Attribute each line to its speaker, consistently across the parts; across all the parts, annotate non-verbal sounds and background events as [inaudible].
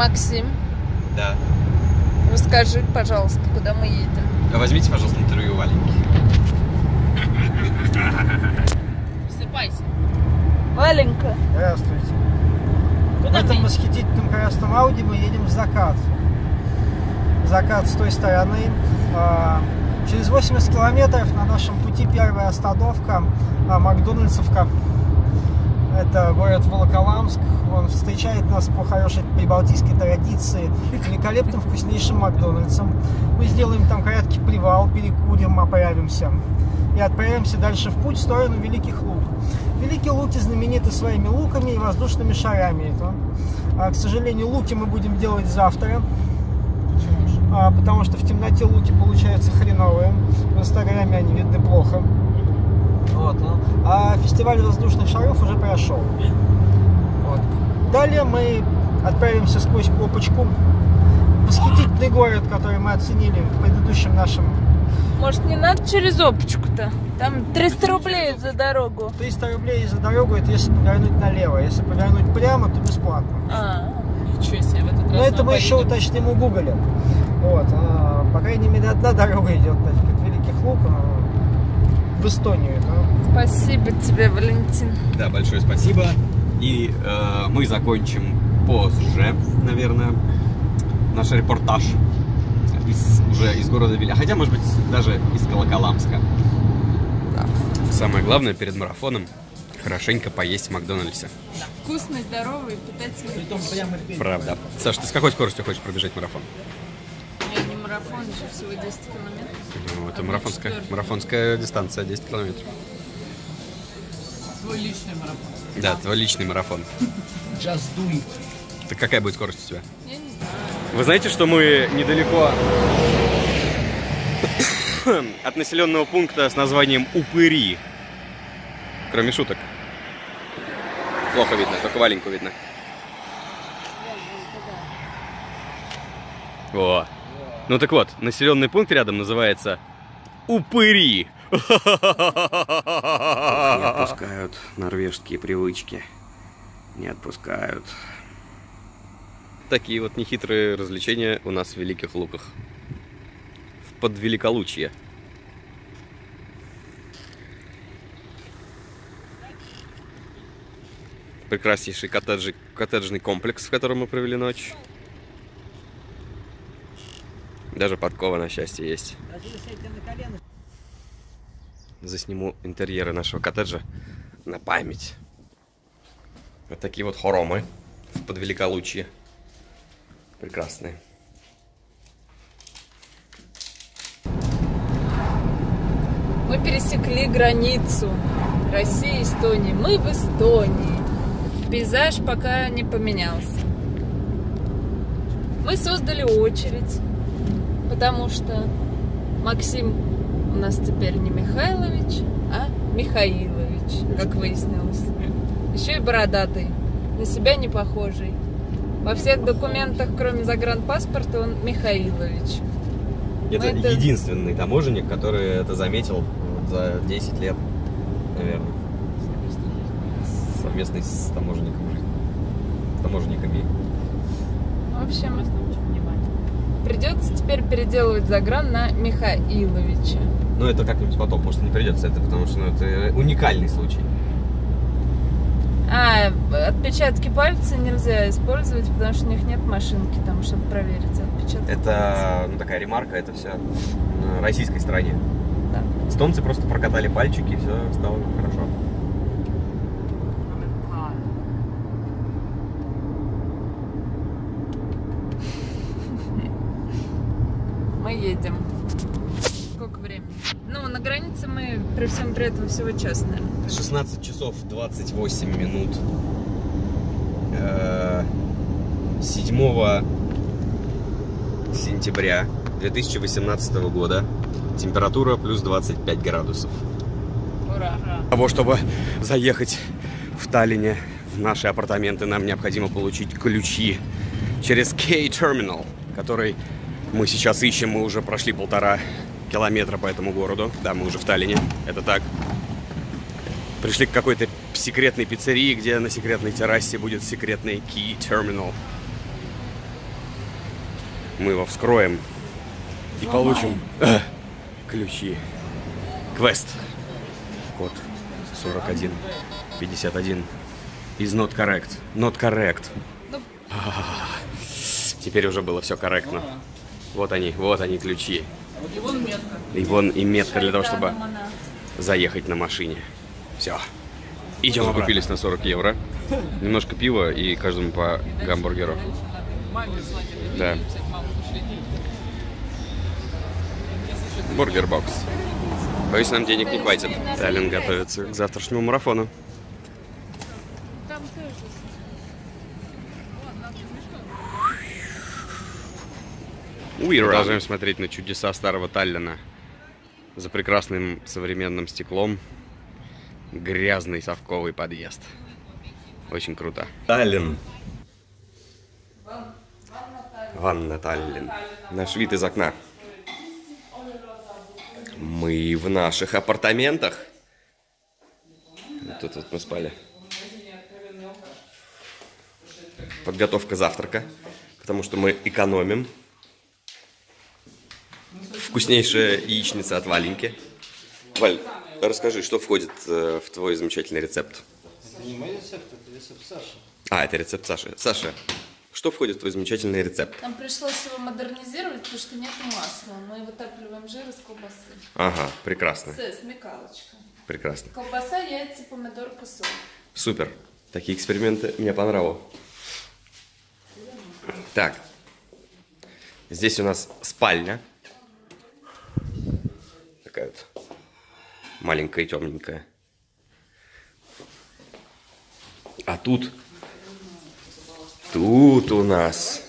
Speaker 1: Максим,
Speaker 2: Да.
Speaker 1: расскажи, пожалуйста, куда мы едем.
Speaker 2: А Возьмите, пожалуйста, интервью Валеньки.
Speaker 1: Просыпайся. Валенька.
Speaker 3: Здравствуйте.
Speaker 1: Куда
Speaker 3: в этом
Speaker 1: мы?
Speaker 3: восхитительном красном Ауди мы едем в закат. Закат с той стороны. А, Через 80 километров на нашем пути первая остановка а, Макдональдсовка. Это город Волоколамск. Он встречает нас по хорошей прибалтийской традиции великолепным вкуснейшим Макдональдсом. Мы сделаем там короткий привал, перекурим, оправимся. И отправимся дальше в путь в сторону Великих Луг. Великие Луки знамениты своими луками и воздушными шарами. Это. А, к сожалению, луки мы будем делать завтра. А, потому что в темноте луки получаются хреновые. В инстаграме они видны плохо. Вот, ну. А фестиваль воздушных шаров уже прошел. Вот. Далее мы отправимся сквозь Копочку. Восхитительный город, который мы оценили в предыдущем нашем
Speaker 1: Может, не надо через опочку-то? Там 300 рублей за дорогу.
Speaker 3: 300 рублей за дорогу, это если повернуть налево. Если повернуть прямо, то бесплатно.
Speaker 1: А,
Speaker 4: Ничего себе, в этот раз
Speaker 3: Но это мы еще
Speaker 4: поедем.
Speaker 3: уточним у Гугля. Вот. а, по крайней мере, одна дорога идет нафиг от Великих Луг а, в Эстонию. Да.
Speaker 1: спасибо тебе, Валентин.
Speaker 2: Да, большое спасибо. И э, мы закончим позже, наверное, наш репортаж из, уже из города Виля. Хотя, может быть, даже из Колоколамска. Самое главное перед марафоном хорошенько поесть в Макдональдсе.
Speaker 1: Вкусный, здоровый, питательный.
Speaker 3: Притом прямо перед-
Speaker 2: Правда. Саш, ты с какой скоростью хочешь пробежать марафон?
Speaker 1: Я не марафон, еще всего 10 километров.
Speaker 2: Ну, это
Speaker 1: А
Speaker 2: марафонская, марафонская дистанция, 10 километров.
Speaker 4: Свой личный марафон.
Speaker 2: Да, твой личный марафон.
Speaker 3: Just do it.
Speaker 2: Так какая будет скорость у тебя?
Speaker 1: Я не знаю.
Speaker 2: Вы знаете, что мы недалеко от населенного пункта с названием Упыри? Кроме шуток. Плохо видно, только Валеньку видно. О. Ну так вот, населенный пункт рядом называется Упыри. Не [laughs] отпускают норвежские привычки. Не отпускают. Такие вот нехитрые развлечения у нас в Великих Луках. В Подвеликолучье. Прекраснейший коттеджи- коттеджный комплекс, в котором мы провели ночь. Даже подкова на счастье есть. Засниму интерьеры нашего коттеджа на память. Вот такие вот хоромы в Подвеликолучье. Прекрасные.
Speaker 1: Мы пересекли границу России и Эстонии. Мы в Эстонии. Пейзаж пока не поменялся. Мы создали очередь, потому что Максим нас теперь не Михайлович, а Михаилович, как выяснилось. Еще и бородатый, на себя не похожий. Во всех документах, кроме загранпаспорта, он Михаилович.
Speaker 2: Это,
Speaker 1: это-
Speaker 2: единственный таможенник, который это заметил за 10 лет, наверное. Совместный с таможенником жизни. С таможенниками.
Speaker 1: В общем, придется теперь переделывать загран на Михаиловича.
Speaker 2: Но это как-нибудь потом, может, не придется это, потому что ну, это уникальный случай.
Speaker 1: А, отпечатки пальца нельзя использовать, потому что у них нет машинки там, чтобы проверить отпечатки пальца.
Speaker 2: Это ну, такая ремарка, это все на российской стороне.
Speaker 1: Да.
Speaker 2: Эстонцы просто прокатали пальчики, и все стало хорошо.
Speaker 1: Мы едем. Сколько времени? Ну, на границе мы при этом всего час, наверное.
Speaker 2: 16 часов 28 минут. Э, 7 сентября 2018 года. Температура плюс 25 градусов.
Speaker 1: Ура!
Speaker 2: Для того, чтобы заехать в Таллине в наши апартаменты, нам необходимо получить ключи через K-Terminal, который мы сейчас ищем. Мы уже прошли полтора километра по этому городу. Да, мы уже в Таллине. Это так. Пришли к какой-то секретной пиццерии, где на секретной террасе будет секретный Key Terminal. Мы его вскроем и получим э, ключи. Квест. Код 41 51. Is not correct. Not correct. А, Теперь уже было все корректно. Вот они, вот они ключи.
Speaker 1: И вон метка.
Speaker 2: И вон и метка для того, чтобы заехать на машине. Все. Идем обратно. Купились на 40 евро. Немножко пива и каждому по гамбургеру. Да. Бургер-бокс. Боюсь, нам денег не хватит. Таллин готовится к завтрашнему марафону. Продолжаем смотреть на чудеса старого Таллина. За прекрасным современным стеклом грязный совковый подъезд. Очень круто. Таллин. Ванна Таллин. Наш вид из окна. Мы в наших апартаментах. Тут вот мы спали. Подготовка завтрака, потому что мы экономим. Вкуснейшая яичница от Валеньки. Валь, расскажи, что входит э, в твой замечательный рецепт?
Speaker 3: Это не мой рецепт, это рецепт Саши.
Speaker 2: А, это рецепт Саши. Саша, что входит в твой замечательный рецепт?
Speaker 1: Нам пришлось его модернизировать, потому что нет масла. Мы вытапливаем жир из колбасы.
Speaker 2: Ага, прекрасно,
Speaker 1: С, смекалочка.
Speaker 2: прекрасно.
Speaker 1: Колбаса, яйца, помидорка, соль.
Speaker 2: Супер. Такие эксперименты мне понравилось. Так. Здесь у нас спальня. Такая вот маленькая и темненькая. А тут... Тут у нас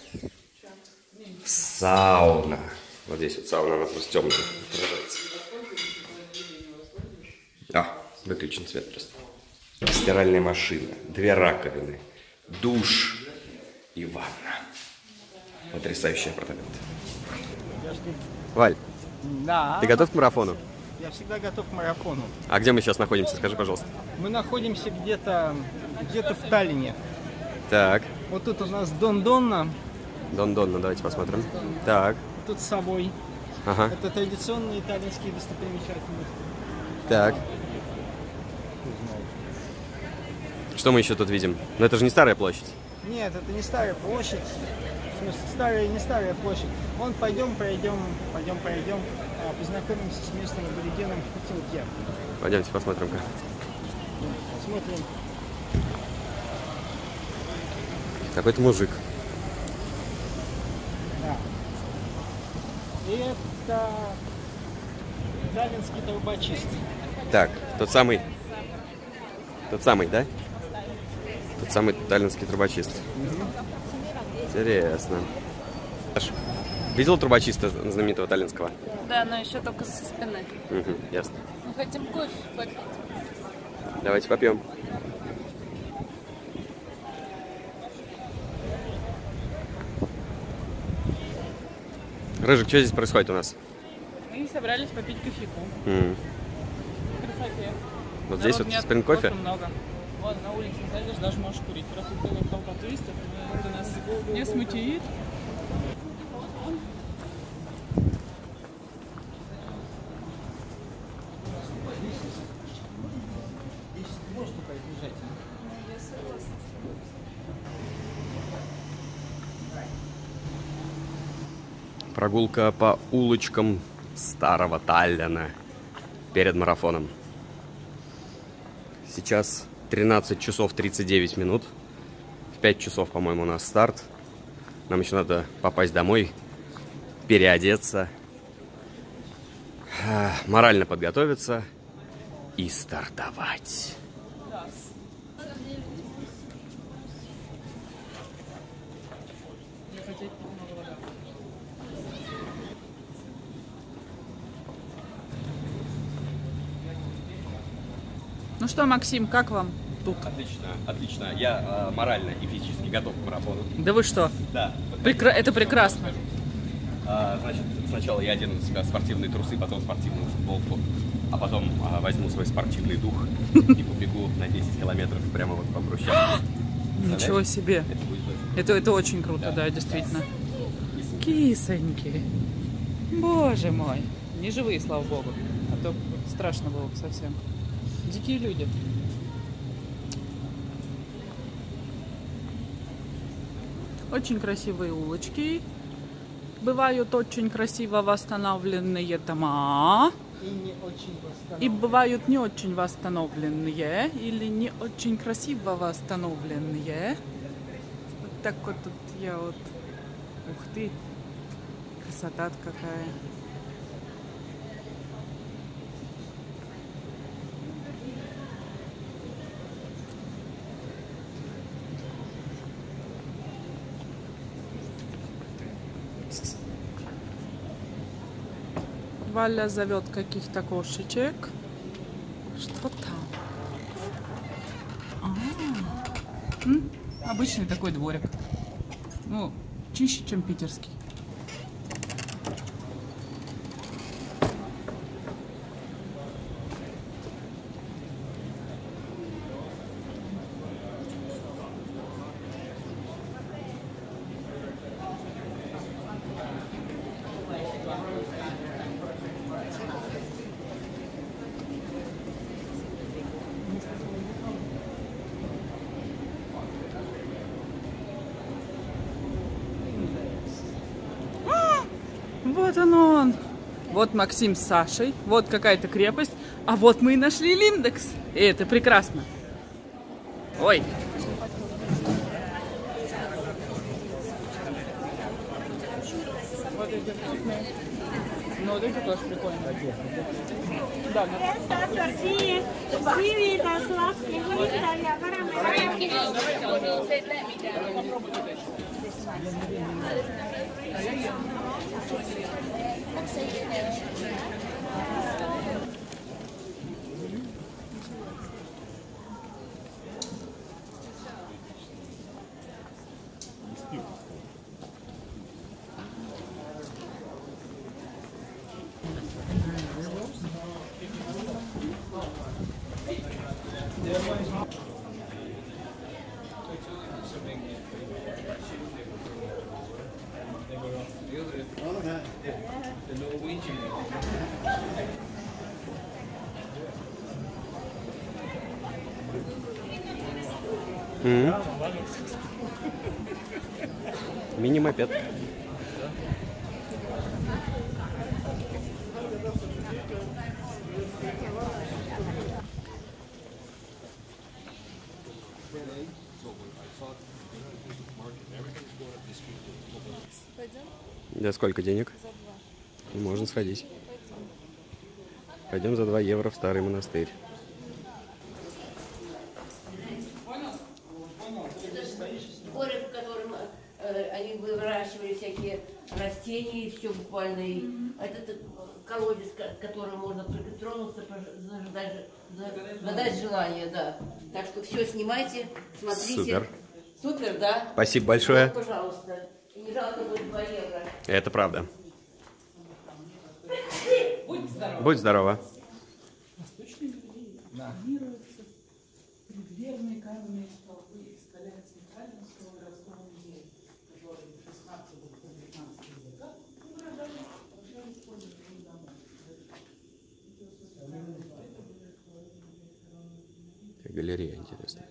Speaker 2: сауна. Вот здесь вот сауна, она просто темная отражается. А, выключен свет просто. Стиральная машина, две раковины, душ и ванна. Потрясающие апартаменты. Валь,
Speaker 3: Да.
Speaker 2: ты готов к марафону?
Speaker 3: Я всегда готов к марафону.
Speaker 2: А где мы сейчас находимся? Скажи, пожалуйста.
Speaker 3: Мы находимся где-то где-то в Таллине.
Speaker 2: Так,
Speaker 3: Вот тут у нас Дон Донна,
Speaker 2: Дон Донна, давайте посмотрим. Так,
Speaker 3: тут с собой.
Speaker 2: ага,
Speaker 3: Это традиционные итальянские достопримечательности.
Speaker 2: так. Что мы еще тут видим? Ну это же не старая площадь.
Speaker 3: Нет, это не старая площадь. В смысле, старая и не старая площадь. Вон пойдем, пройдем, пойдем, пройдем, познакомимся с местным аборигеном в котелке.
Speaker 2: Пойдемте посмотрим-ка.
Speaker 3: Смотрим.
Speaker 2: Какой-то мужик.
Speaker 3: Да. Это Таллинский трубочист.
Speaker 2: Так, тот самый. Тот самый, да? Тот самый таллинский трубочист. Интересно. Саш, Видел трубочиста знаменитого таллинского?
Speaker 1: Да, но еще только со спины.
Speaker 2: Угу, ясно.
Speaker 1: Мы хотим кофе попить.
Speaker 2: Давайте попьем. Рыжик, что здесь происходит у нас?
Speaker 4: Мы собрались попить кофейку.
Speaker 2: М,
Speaker 4: Красоте.
Speaker 2: Вот здесь
Speaker 4: Народ
Speaker 2: вот
Speaker 4: нет,
Speaker 2: спринг кофе.
Speaker 4: много. Вон на улице зайдешь, даже можешь курить. Просто было толпа туристов, это нас не смутит.
Speaker 2: Прогулка по улочкам старого Таллина перед марафоном. Сейчас 13 часов 39 минут. В 5 часов, по-моему, у нас старт. Нам еще надо попасть домой, переодеться, а, морально подготовиться и стартовать.
Speaker 4: Ну что, Максим, как вам тут?
Speaker 2: Отлично, отлично. Я э, морально и физически готов к марафону.
Speaker 4: Да вы что?
Speaker 2: Да.
Speaker 4: Прекра- Это прекрасно.
Speaker 2: А, значит, сначала я одену на себя спортивные трусы, потом спортивную футболку, а потом а, возьму свой спортивный дух [laughs] и побегу на 10 километров прямо вот по брусчатке. [gasps]
Speaker 4: Ничего себе.
Speaker 2: Это будет очень
Speaker 4: Это, это очень круто, да, действительно.
Speaker 2: и
Speaker 4: кисоньки. Боже мой. Не живые, слава богу. А то страшно было бы совсем. Дикие люди. Очень красивые улочки. Бывают очень красиво восстановленные дома.
Speaker 3: И не очень
Speaker 4: И бывают не очень восстановленные или не очень красиво восстановленные. Вот так вот тут я вот... Ух ты! Красота какая. Валя зовет каких-то кошечек. Что там? А, м, Обычный такой дворик. Ну, чище, чем питерский. Вот он он. Вот Максим с Сашей. Вот какая-то крепость. А вот мы и нашли Линдекс. И это прекрасно. Ой. Вот вкусные. Ну, тоже прикольные. Да, ну,
Speaker 5: say your name. Para me
Speaker 2: Мини-мопед. Да сколько денег? Можно сходить. Пойдем за 2 евро в старый монастырь.
Speaker 6: город, в котором э, они выращивали всякие растения, и все буквально. И этот э, колодец, к которому можно притронуться, задать желание, да. Так что все снимайте, смотрите.
Speaker 2: Супер.
Speaker 6: Супер, да?
Speaker 2: Спасибо большое.
Speaker 6: Вот, пожалуйста. И не жалко будет 2 евро.
Speaker 2: Это правда. Будь здорова.
Speaker 4: планируется предверные каменные столбы из
Speaker 2: Галерея интересная.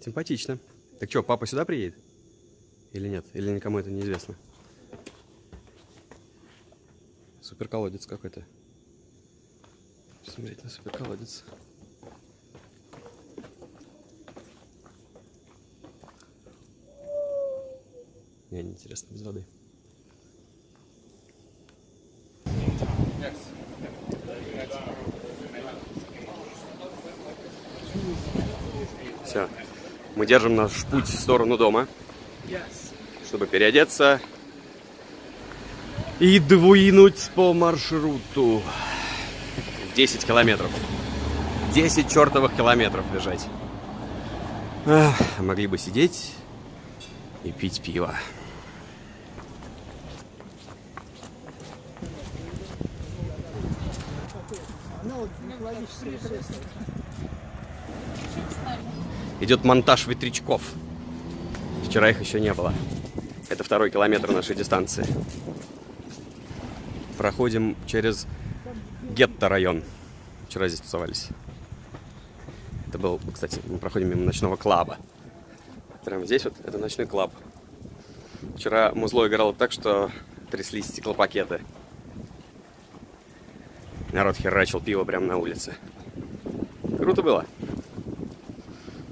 Speaker 2: Симпатично. Так что, папа сюда приедет? Или нет? Или никому это неизвестно? Супер колодец какой-то. Смотреть на супер колодец. Не, неинтересно, без воды. Все. Мы держим наш путь в сторону дома, чтобы переодеться и двинуть по маршруту. 10 километров. 10 чертовых километров бежать. Ах, могли бы сидеть и пить пиво. Идет монтаж ветрячков. Вчера их еще не было. Это второй километр нашей дистанции. Проходим через Гетто район. Вчера здесь тусовались. Это был, кстати, мы проходим мимо ночного клаба. Прямо здесь вот это ночной клаб. Вчера музло играло так, что тряслись стеклопакеты. Народ херачил пиво прямо на улице. Круто было.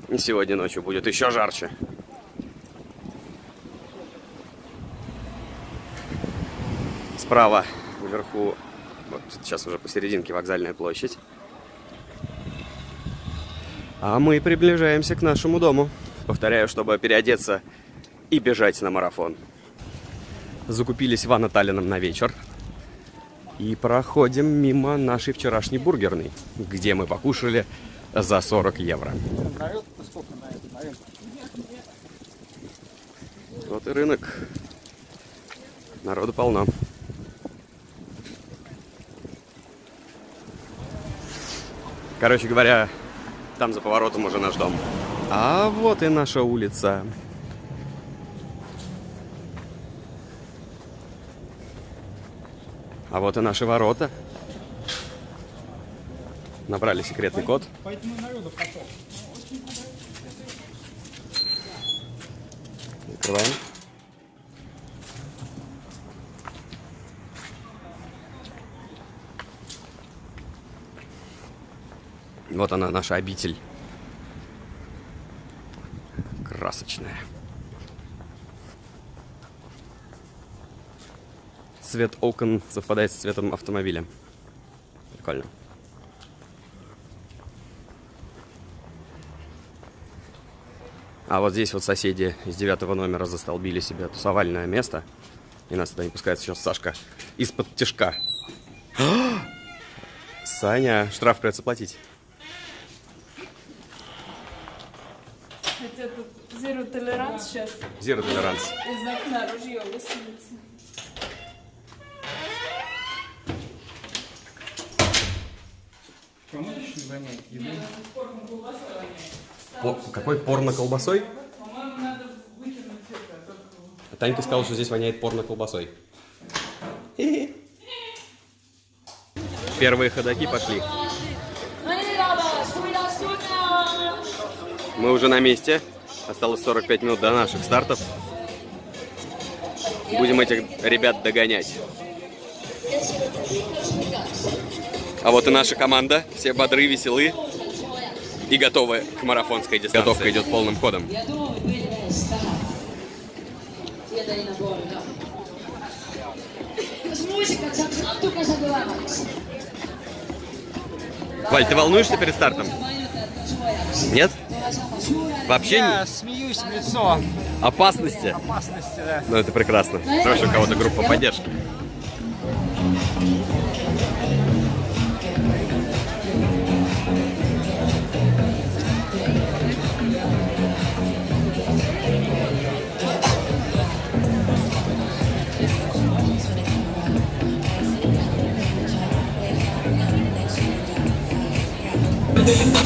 Speaker 2: И сегодня ночью будет еще жарче. Справа вверху, вот сейчас уже посерединке вокзальная площадь. А мы приближаемся к нашему дому. Повторяю, чтобы переодеться и бежать на марафон. Закупились в Анаталином на вечер. И проходим мимо нашей вчерашней бургерной, где мы покушали за 40 евро. Вот и рынок. Народу полно. Короче говоря, там за поворотом уже наш дом. А вот и наша улица. А вот и наши ворота. Набрали секретный код. Открываем. Вот она, наша обитель. Красочная. Цвет окон совпадает с цветом автомобиля. Прикольно. А вот здесь вот соседи из девятого номера застолбили себе тусовальное место. И нас туда не пускает сейчас Сашка из-под тяжка. [gasps] Саня, штраф придется платить.
Speaker 1: Хотя тут zero tolerance сейчас
Speaker 2: Zero толеранс.
Speaker 1: из окна ружье высунется.
Speaker 2: По- какой порно колбасой?
Speaker 4: По-моему, надо выкинуть это.
Speaker 2: Танька сказала, что здесь воняет порно колбасой. Первые ходаки пошли. Мы уже на месте. Осталось 45 минут до наших стартов. Будем этих ребят догонять. А вот и наша команда. Все бодры, веселы и готовы к марафонской дистанции. Готовка идет полным ходом. Валь, ты волнуешься перед стартом? Нет? Вообще
Speaker 3: Я
Speaker 2: не-
Speaker 3: смеюсь в лицо
Speaker 2: опасности?
Speaker 3: опасности, да.
Speaker 2: Ну, это прекрасно. Хорошо, у кого-то группа поддержки.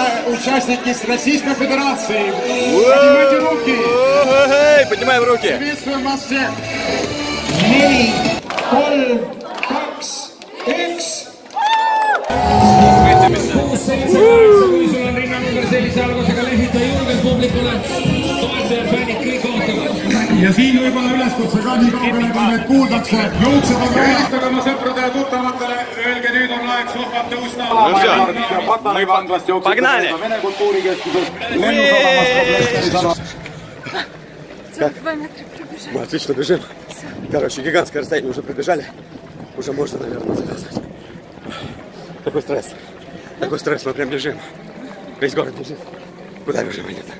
Speaker 7: у нас э, участники с Российской Федерации? Поднимайте руки!
Speaker 2: Поднимаем руки!
Speaker 7: Приветствуем вас всех! Neli, kolm, kaks, üks.
Speaker 8: kuus, seitse, kaheksa, kui sul on rinna number sellise algusega, lehvita julgelt publikule. toetajad, fännid, kõik ootavad.
Speaker 9: ja siin võib-olla üleskutse ka nii kaugele, kui meid kuuldakse. juuksed on helistage oma sõpradele, tuttavatele, öelge nüüd on aeg
Speaker 1: метра пробежали.
Speaker 2: Мы отлично бежим. Короче, гигантское расстояние уже пробежали. Уже можно, наверное, заказывать. Такой стресс. Такой стресс, мы прям бежим. Весь город бежит. Куда бежим, Анюта?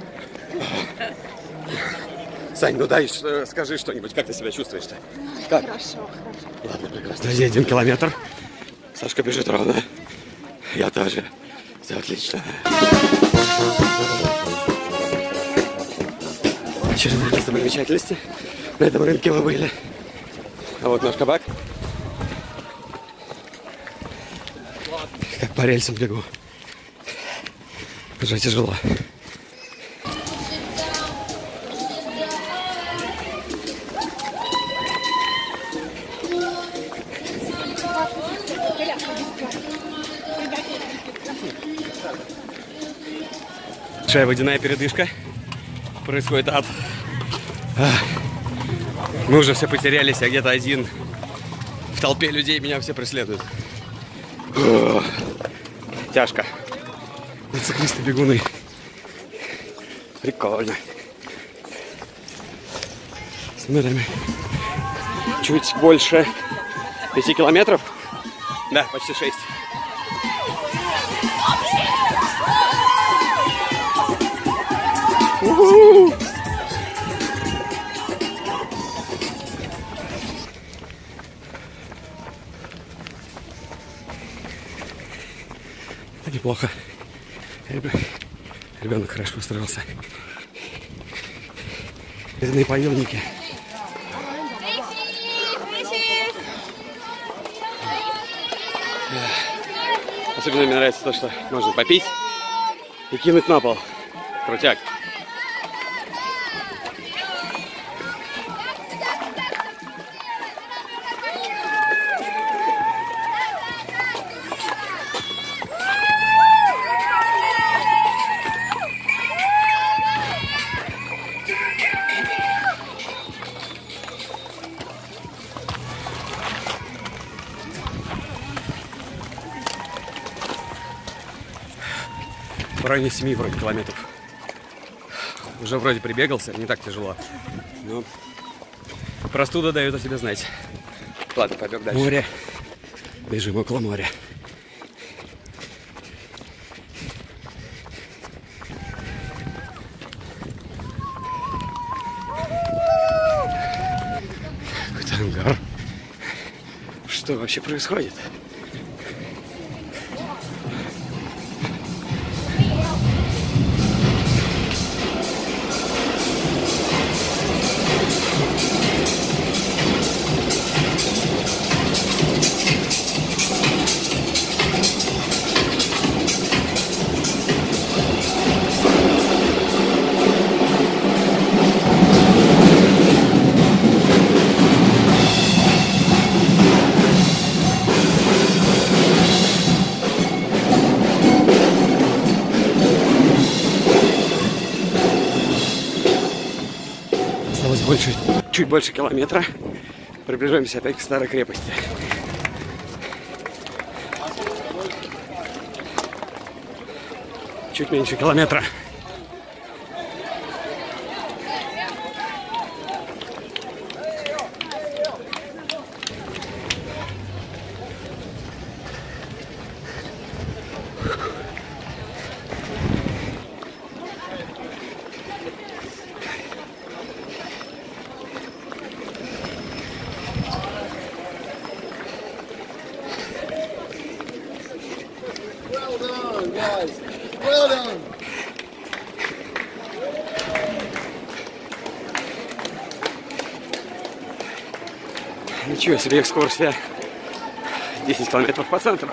Speaker 2: Сань, ну дай, скажи что-нибудь, как ты себя чувствуешь-то? Как?
Speaker 1: Хорошо, хорошо.
Speaker 2: Ладно, прекрасно. Друзья, один километр. Сашка бежит ровно. Я тоже. Все отлично. Очередная достопримечательности. На этом рынке мы были. А вот наш кабак. Как по рельсам бегу. Уже тяжело. Большая водяная передышка. Происходит ад. Мы уже все потерялись, я где-то один. В толпе людей меня все преследуют. Тяжко. Мотоциклисты-бегуны. Прикольно. С Смотрим. Чуть больше 5 километров. Да, почти 6. Неплохо. Реб- Ребенок хорошо устроился. Бедные поилники. Особенно мне нравится то, что можно попить и кинуть на пол. Крутяк. Районе 7 вроде километров. Уже вроде прибегался, не так тяжело. Но простуда дает о себе знать. Ладно, пойдем дальше. Море. Бежим около моря. Какой-то ангар. Что вообще происходит? Больше километра. Приближаемся опять к старой крепости. Чуть меньше километра. Ничего себе экскурсия. 10 километров по центру.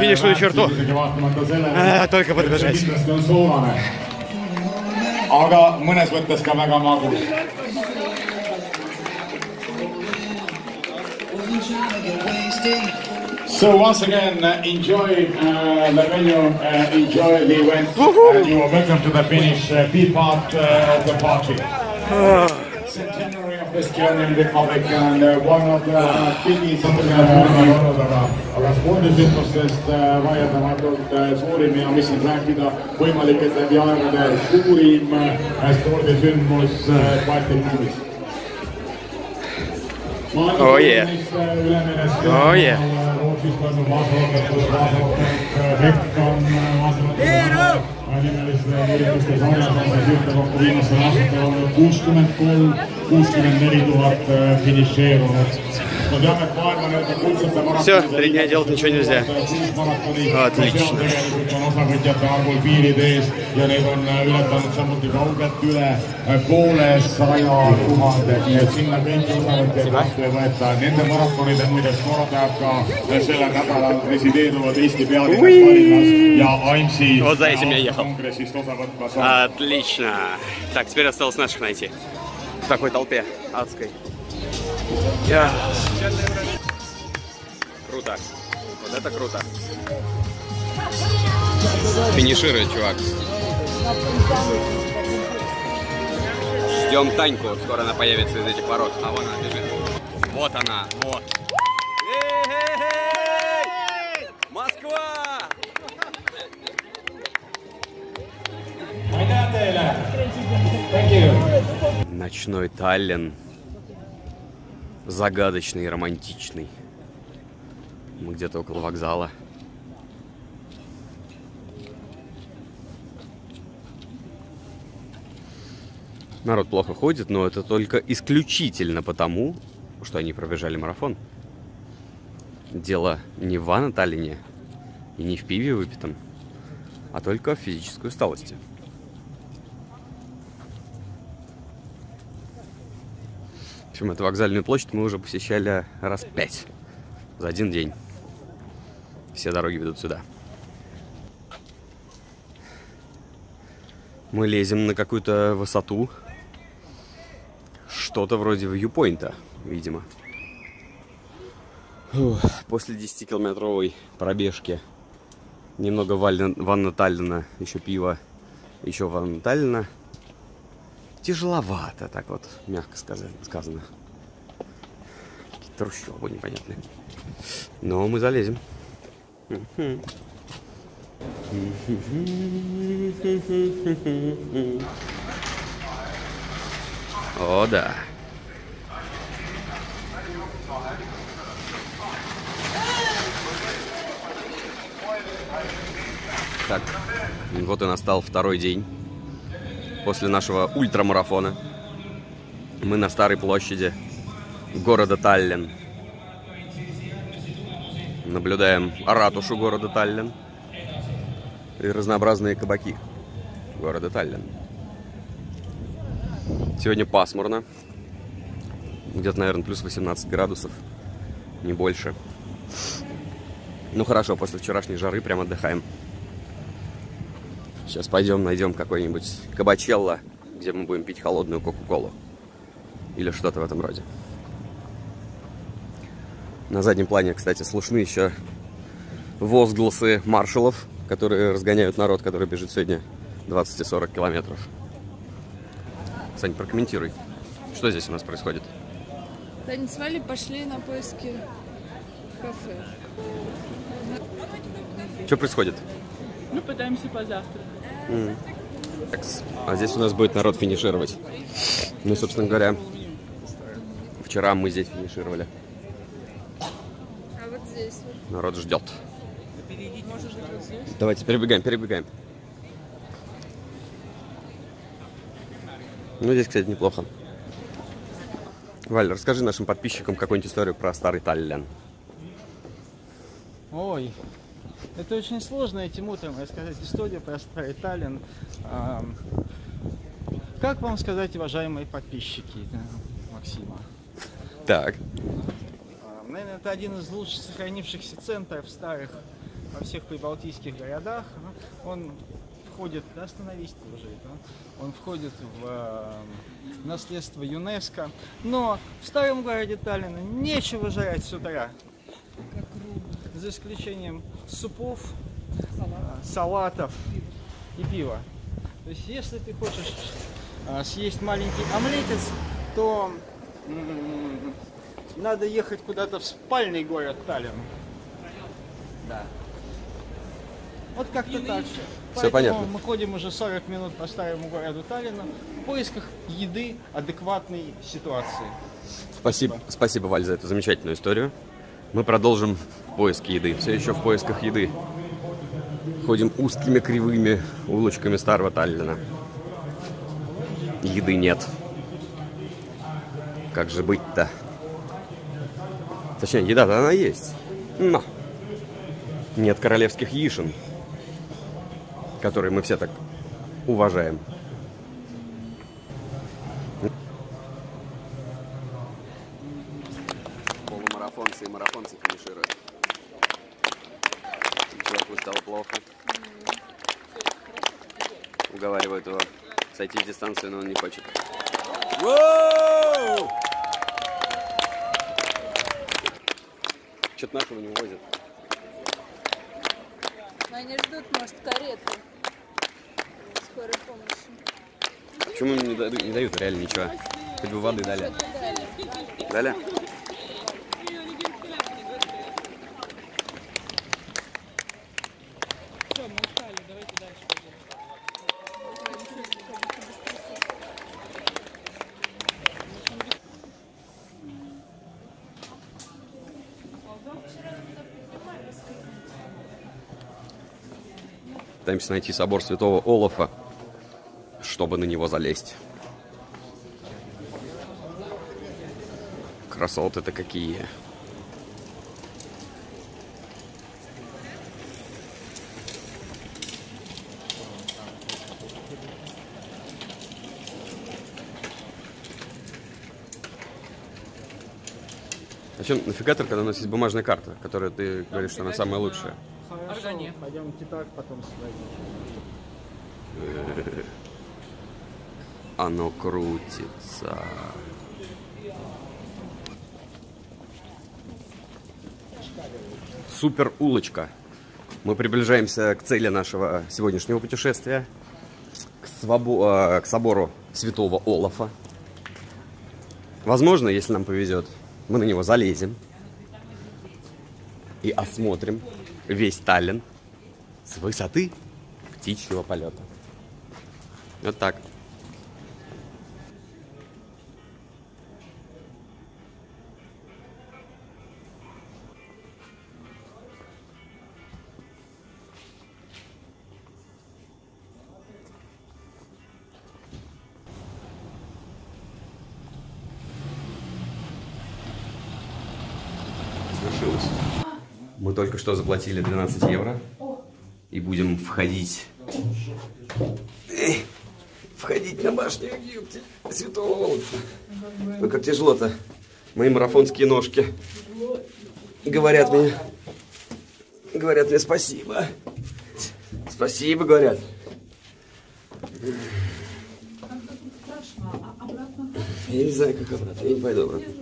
Speaker 2: finišile čertu.
Speaker 9: vaatamata sellele
Speaker 2: Äh, только подбежать.
Speaker 9: aga mõnes mõttes ka väga magus
Speaker 7: So once again, uh, enjoy uh, the venue, uh, enjoy the event, and you are welcome to the finish. Uh, be part uh, of the party. Centenary of Estonian Republic and uh, one of the biggest olukorda, aga spordisündmustest äh, vaieldamatult suurim ja mis siin rääkida, võimalik, et läbi aegade suurim spordisündmus äh, Baltikumis.
Speaker 2: Oh yeah. Oh yeah.
Speaker 7: Rootsis toimub maasoopetus, maasoopetus, hetk on maasoopetus. nimeliste ürituste sarjas on siis ühtekokku viimastel aastatel olnud kuuskümmend kolm, kuuskümmend neli tuhat äh,
Speaker 2: Всё, три дня делать ничего нельзя. Отлично.
Speaker 7: äh, äh, äh,
Speaker 2: Вот за этим я ехал. Отлично. Так, теперь осталось наших найти. В такой толпе адской. Я. Круто. Вот это круто. Финиширует, чувак. Ждем Таньку. Скоро она появится из этих ворот. А вон она бежит. Вот она. Вот. Эй! Москва! Ночной Таллин. Загадочный и романтичный. Мы где-то около вокзала. Народ плохо ходит, но это только исключительно потому, что они пробежали марафон. Дело не в Ван Таллине и не в пиве выпитом, а только в физической усталости. Общем, эту вокзальную площадь мы уже посещали раз пять за один день. Все дороги ведут сюда. Мы лезем на какую-то высоту. Что-то вроде вьюпоинта, видимо. После 10-километровой пробежки немного Ванна Таллина, еще пива, еще Ванна Таллина. Тяжеловато, так вот, мягко сказа- сказано. Какие-то трущобы непонятные. Но мы залезем. О, да. Так, вот и настал второй день после нашего ультрамарафона. Мы на Старой площади города Таллин. Наблюдаем ратушу города Таллин и разнообразные кабаки города Таллин. Сегодня пасмурно. Где-то, наверное, плюс 18 градусов, не больше. Ну хорошо, после вчерашней жары прям отдыхаем. Сейчас пойдем найдем какой-нибудь кабачелло, где мы будем пить холодную кока-колу. Или что-то в этом роде. На заднем плане, кстати, слышны еще возгласы маршалов, которые разгоняют народ, который бежит сегодня 20 и 40 километров. Сань, прокомментируй. Что здесь у нас происходит?
Speaker 1: Валей пошли на поиски кафе.
Speaker 2: Что происходит?
Speaker 4: Ну, пытаемся позавтракать.
Speaker 2: Такс. А здесь у нас будет народ финишировать. Ну, собственно говоря, вчера мы здесь финишировали.
Speaker 1: А вот здесь вот.
Speaker 2: Народ ждет.
Speaker 1: Может вот?
Speaker 2: Давайте перебегаем, перебегаем. Ну, здесь, кстати, неплохо. Валь, расскажи нашим подписчикам какую-нибудь историю про старый Таллин.
Speaker 3: Ой, это очень сложно этим утром рассказать историю про старый Таллин. Ам, Как вам сказать, уважаемые подписчики да, Максима?
Speaker 2: Так.
Speaker 3: А, Наверное, это один из лучше сохранившихся центров старых во всех прибалтийских городах. Он входит, да, остановись уже, да? он входит в э, наследство ЮНЕСКо. Но в старом городе Таллина нечего жрать с утра. за исключением супов, а, салатов и пива. То есть, если ты хочешь а, съесть маленький омлетец, то надо ехать куда-то в спальный город Таллин. Да. Вот как-то так. Поэтому
Speaker 2: понятно.
Speaker 3: Мы ходим уже 40 минут по старому городу Таллина в поисках еды адекватной ситуации.
Speaker 2: Спасибо, спасибо, Валь, за эту замечательную историю. Мы продолжим поиски еды. Все еще в поисках еды. Ходим узкими кривыми улочками старого Таллина. Еды нет. Как же быть-то? Точнее, еда-то она есть. Но нет королевских яишен, которые мы все так уважаем. Полумарафонцы и марафонцы финишируют. Человеку стало плохо. Уговаривают его дистанции, но он не хочет. Что-то нашего не увозят.
Speaker 1: Они ждут, может, карету скорой помощи.
Speaker 2: Почему им не дают, не дают реально ничего? Хоть бы воды дали. Дали? Пытаемся найти собор святого Олафа, чтобы на него залезть. Красоты-то какие. А чем нафига только, когда у нас есть бумажная карта, которая ты говоришь, что она самая лучшая?
Speaker 3: Хорошо, пойдемте так, потом сюда.
Speaker 2: Оно крутится. Супер улочка. Мы приближаемся к цели нашего сегодняшнего путешествия. К, свобо- э, к собору святого Олафа. Возможно, если нам повезет, мы на него залезем и осмотрим весь Таллин с высоты птичьего полета. Вот так. Мы только что заплатили 12 евро и будем входить Эй, входить на башню Египте Святого Олафа. Ой, как тяжело-то. Мои марафонские ножки. Говорят мне, говорят мне спасибо. Спасибо, говорят. Я не знаю, как обратно. Я не пойду обратно.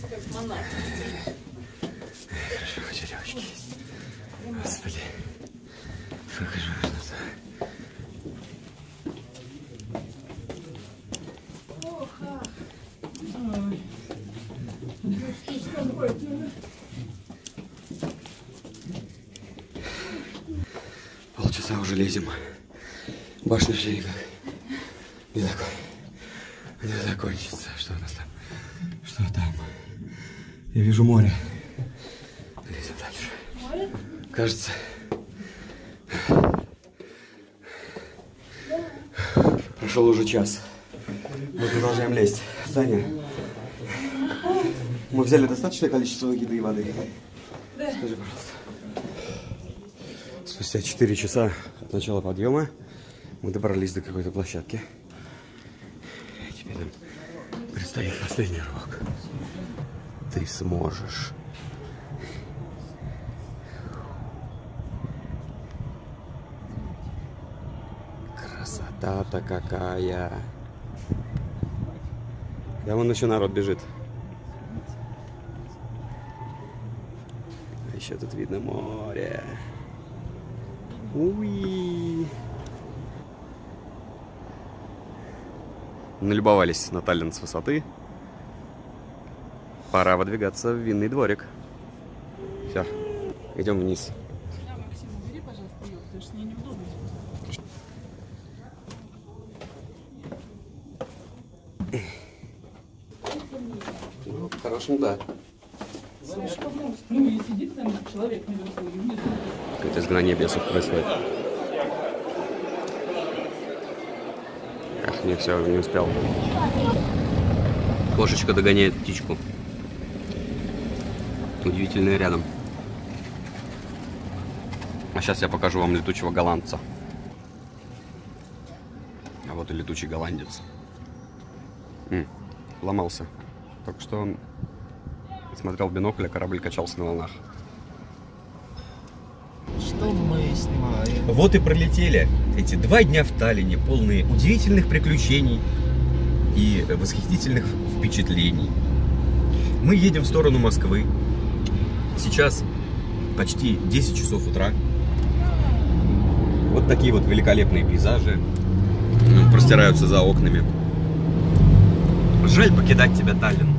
Speaker 2: Хорошо, хоть веревочки есть. Господи. Сколько же нужно-то? Полчаса уже лезем. Башня все никак не, закон... не закончится. Что у нас там? Что там? Я вижу море. Лезем дальше. Кажется. Прошел уже час. Мы продолжаем лезть. Таня, мы взяли достаточное количество еды и воды? Скажи, пожалуйста. Спустя 4 часа от начала подъема мы добрались до какой-то площадки. И теперь нам предстоит последний рывок. Сможешь. Красота-то какая. Да вон еще народ бежит. А еще тут видно море. Уи. Налюбовались на Таллин с высоты. Пора выдвигаться в винный дворик. Все, идем вниз.
Speaker 4: Да, Максим, убери, пожалуйста, ее, потому что с ней неудобно.
Speaker 2: Ну, по-хорошему, да.
Speaker 4: Ну, и сидит там человек наверху, и внизу.
Speaker 2: Какое-то изгнание бесов происходит. Ах, не все, не успел. Кошечка догоняет птичку. Удивительное рядом. А сейчас я покажу вам летучего голландца. А вот и летучий голландец. М, ломался. Только что он смотрел в бинокль, а корабль качался на волнах.
Speaker 3: Что мы снимаем?
Speaker 2: Вот и пролетели эти два дня в Таллине, полные удивительных приключений и восхитительных впечатлений. Мы едем в сторону Москвы. Сейчас почти 10 часов утра. Вот такие вот великолепные пейзажи простираются за окнами. Жаль покидать тебя, Таллин,